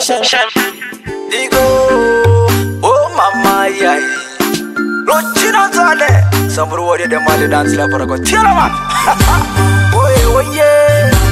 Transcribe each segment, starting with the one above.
Shan Digo Oh mama yai Lochina zale Samruwa de mali dance la parago Tiela man Oye oye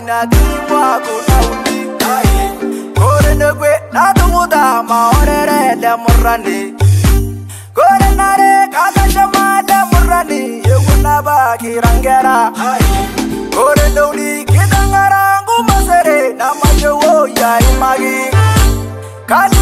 kayay na diwa ko na uli Kore na kwe na tumuda maorere le murani. Kore na re kaka shama le murani Yewu na ba kirangera. Kore na uli kitangara ngu masere na majewo ya imagi. Kali